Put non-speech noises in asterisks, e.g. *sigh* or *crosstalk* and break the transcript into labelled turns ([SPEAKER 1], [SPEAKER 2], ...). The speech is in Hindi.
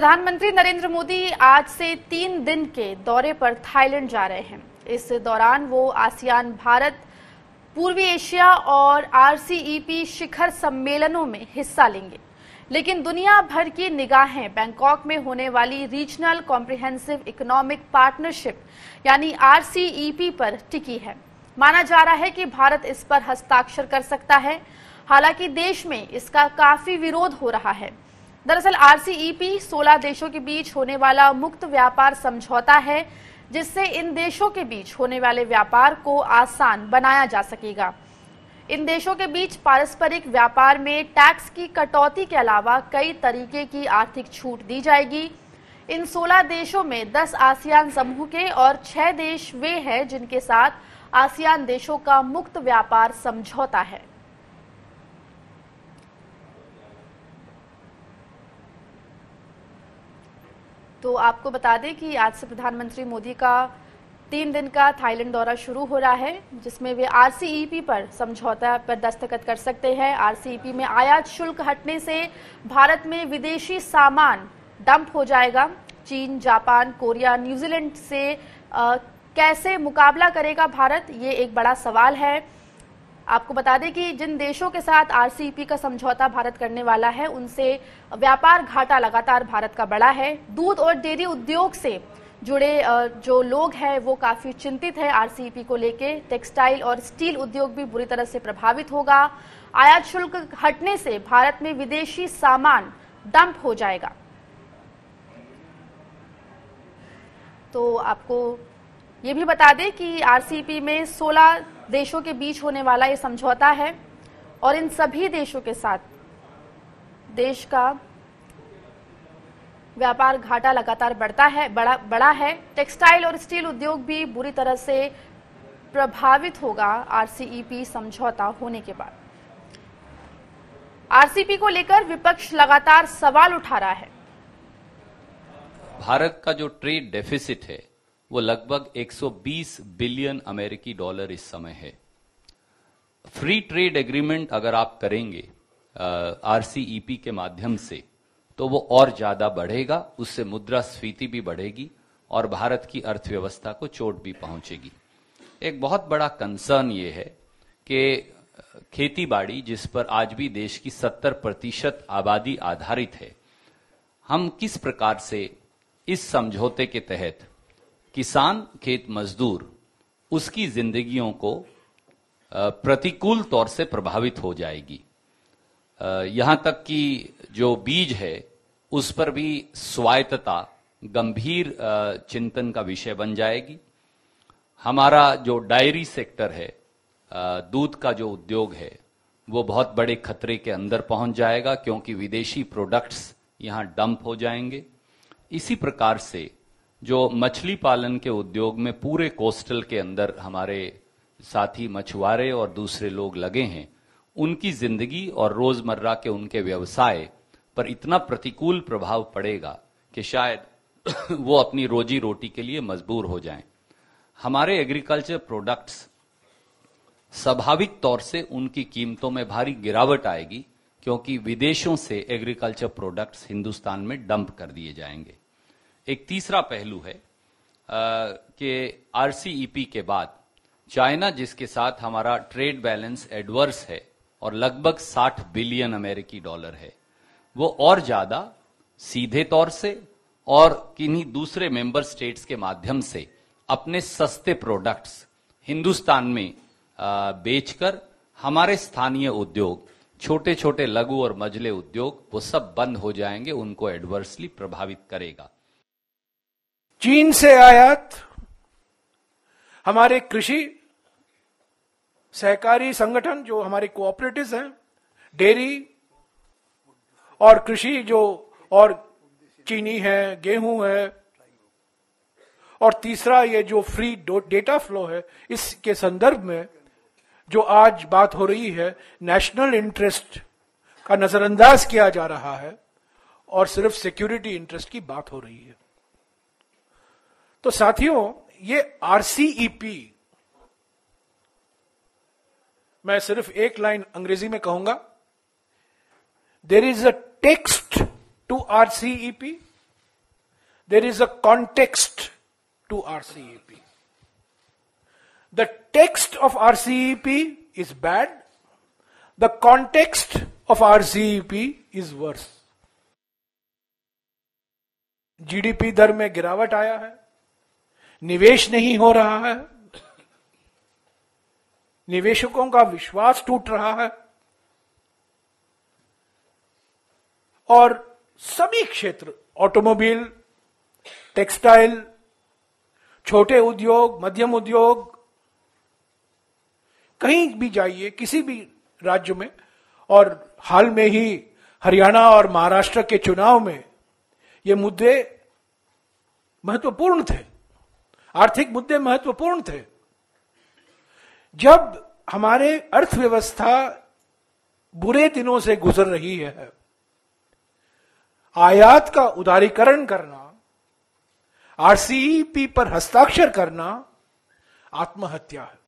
[SPEAKER 1] प्रधानमंत्री नरेंद्र मोदी आज से तीन दिन के दौरे पर थाईलैंड जा रहे हैं। इस दौरान वो आसियान भारत, पूर्वी एशिया और आरसीईपी शिखर सम्मेलनों में हिस्सा लेंगे। लेकिन दुनिया भर की निगाहें बैंकॉक में होने वाली रीजनल कॉम्प्रिहेंसिव इकोनॉमिक पार्टनरशिप, यानी आरसीईपी पर टिकी है। माना जा रहा है कि भारत इस पर हस्ताक्षर कर सकता है। हालाँकि देश में इसका काफ़ी विरोध हो रहा है। दरअसल आरसीईपी 16 देशों के बीच होने वाला मुक्त व्यापार समझौता है, जिससे इन देशों के बीच होने वाले व्यापार को आसान बनाया जा सकेगा। इन देशों के बीच पारस्परिक व्यापार में टैक्स की कटौती के अलावा कई तरीके की आर्थिक छूट दी जाएगी। इन 16 देशों में 10 आसियान समूह के और 6 देश वे हैं जिनके साथ आसियान देशों का मुक्त व्यापार समझौता है। तो आपको बता दें कि आज से प्रधानमंत्री मोदी का तीन दिन का थाईलैंड दौरा शुरू हो रहा है जिसमें वे आरसीईपी पर समझौता पर दस्तखत कर सकते हैं। आरसीईपी में आयात शुल्क हटने से भारत में विदेशी सामान डंप हो जाएगा। चीन जापान कोरिया न्यूजीलैंड से आ, कैसे मुकाबला करेगा भारत ये एक बड़ा सवाल है। आपको बता दें कि जिन देशों के साथ आरसीईपी का समझौता भारत करने वाला है, उनसे व्यापार घाटा लगातार भारत का बड़ा है। दूध और डेयरी उद्योग से जुड़े जो लोग हैं, वो काफ़ी चिंतित है आरसीईपी को लेके। टेक्सटाइल और स्टील उद्योग भी बुरी तरह से प्रभावित होगा। आयात शुल्क हटने से भारत में विदेशी सामान डंप हो जाएगा। तो आपको ये भी बता दें कि आरसीईपी में 16 देशों के बीच होने वाला ये समझौता है और इन सभी देशों के साथ देश का व्यापार घाटा लगातार बढ़ता है, बड़ा बड़ा है। टेक्सटाइल और स्टील उद्योग भी बुरी तरह से प्रभावित होगा आरसीईपी समझौता होने के बाद। आरसीपी को लेकर विपक्ष लगातार सवाल उठा रहा है।
[SPEAKER 2] भारत का जो ट्रेड डेफिसिट है वो लगभग 120 बिलियन अमेरिकी डॉलर इस समय है। फ्री ट्रेड एग्रीमेंट अगर आप करेंगे आरसीईपी के माध्यम से तो वो और ज़्यादा बढ़ेगा, उससे मुद्रा स्फीति भी बढ़ेगी और भारत की अर्थव्यवस्था को चोट भी पहुंचेगी। एक बहुत बड़ा कंसर्न ये है कि खेती बाड़ी जिस पर आज भी देश की 70 प्रतिशत आबादी आधारित है, हम किस प्रकार से इस समझौते के तहत किसान खेत मजदूर उसकी जिंदगियों को प्रतिकूल तौर से प्रभावित हो जाएगी। यहाँ तक कि जो बीज है, उस पर भी स्वायत्तता, गंभीर चिंतन का विषय बन जाएगी। हमारा जो डायरी सेक्टर है दूध का जो उद्योग है, वो बहुत बड़े खतरे के अंदर पहुँच जाएगा क्योंकि विदेशी प्रोडक्ट्स यहाँ डंप हो जाएँगे। इसी प्रकार से जो मछली पालन के उद्योग में पूरे कोस्टल के अंदर हमारे साथी मछुआरे और दूसरे लोग लगे हैं, उनकी ज़िंदगी और रोज़मर्रा के उनके व्यवसाय पर इतना प्रतिकूल प्रभाव पड़ेगा कि शायद *coughs* वो अपनी रोजी रोटी के लिए मजबूर हो जाएँ। हमारे एग्रीकल्चर प्रोडक्ट्स स्वाभाविक तौर से उनकी कीमतों में भारी गिरावट आएगी, क्योंकि विदेशों से एग्रीकल्चर प्रोडक्ट्स हिंदुस्तान में डंप कर दिए जाएँगे एक तीसरा पहलू है कि आरसीईपी के बाद चाइना जिसके साथ हमारा ट्रेड बैलेंस एडवर्स है और लगभग 60 बिलियन अमेरिकी डॉलर है, वो और ज़्यादा सीधे तौर से और किन्हीं दूसरे मेंबर स्टेट्स के माध्यम से अपने सस्ते प्रोडक्ट्स हिंदुस्तान में बेचकर हमारे स्थानीय उद्योग छोटे छोटे लघु और मजले उद्योग, वो सब बंद हो जाएँगे, उनको एडवर्सली प्रभावित करेगा।
[SPEAKER 3] चीन से आयात, हमारे कृषि सहकारी संगठन जो हमारे कोऑपरेटिव हैं, डेयरी और कृषि जो और चीनी है, गेहूँ है, और तीसरा ये जो फ्री डेटा फ्लो है, इसके संदर्भ में जो आज बात हो रही है नेशनल इंटरेस्ट का नजरअंदाज किया जा रहा है और सिर्फ़ सिक्योरिटी इंटरेस्ट की बात हो रही है। तो साथियों, ये आरसीईपी मैं सिर्फ़ एक लाइन अंग्रेज़ी में कहूँगा। There is a text to R C E P there is a context to R C P the text of R C P is bad the context of R C P is worse G D P दर में गिरावट आया है। निवेश नहीं हो रहा है। निवेशकों का विश्वास टूट रहा है। और सभी क्षेत्र, ऑटोमोबाइल, टेक्सटाइल, छोटे उद्योग, मध्यम उद्योग, कहीं भी जाइए, किसी भी राज्य में, और हाल में ही हरियाणा और महाराष्ट्र के चुनाव में ये मुद्दे महत्वपूर्ण थे। आर्थिक मुद्दे महत्वपूर्ण थे। जब हमारे अर्थव्यवस्था बुरे दिनों से गुजर रही है, आयात का उदारीकरण करना, आरसीईपी पर हस्ताक्षर करना, आत्महत्या है।